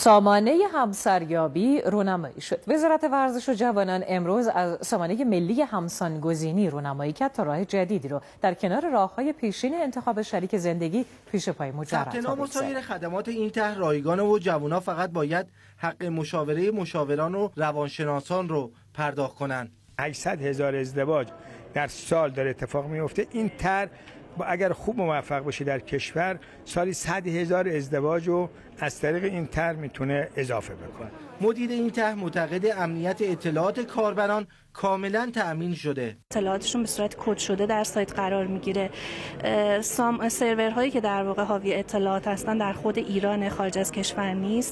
سامانه همسریابی رونمایی شد. وزارت ورزش و جوانان امروز از سامانه ملی همسانگزینی رونمایی کرد تا راه جدیدی رو در کنار راههای پیشین انتخاب شریک زندگی پیش پای مجرد نام و سایر خدمات این طرح رایگان و جوونا فقط باید حق مشاوره مشاوران و روانشناسان رو پرداخت کنند. 800 هزار ازدواج در سال داره اتفاق میفته. این طرح با اگر خوب موفق باشه در کشور سالی صد هزار ازدواج رو از طریق این طرح می‌تونه اضافه بکنه. مدیر این طرح معتقد امنیت اطلاعات کاربران کاملا تأمین شده. اطلاعاتشون به صورت کد شده در سایت قرار می‌گیره. سرورهایی که در واقع حاوی اطلاعات هستن در خود ایران خارج از کشور نیست.